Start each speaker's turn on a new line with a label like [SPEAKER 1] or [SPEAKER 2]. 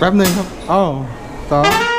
[SPEAKER 1] แป๊บหนึ่งครับอ้าวสอง